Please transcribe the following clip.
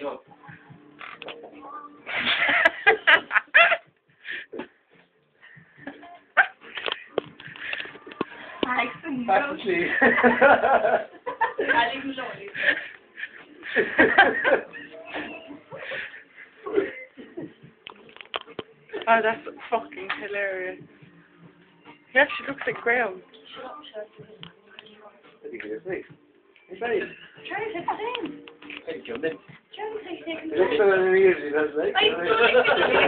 go. Alex, ang Back to gross. sleep. Galing mo lang ulit. oh, that's fucking hilarious. He actually looks like Graham. I think it is nice. It's nice. Charlie, take it.